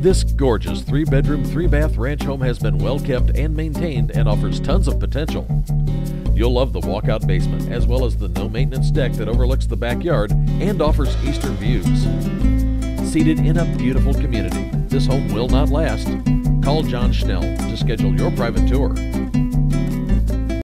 This gorgeous three bedroom, three bath ranch home has been well kept and maintained and offers tons of potential. You'll love the walkout basement as well as the no maintenance deck that overlooks the backyard and offers eastern views. Seated in a beautiful community, this home will not last. Call Jon Schnell to schedule your private tour.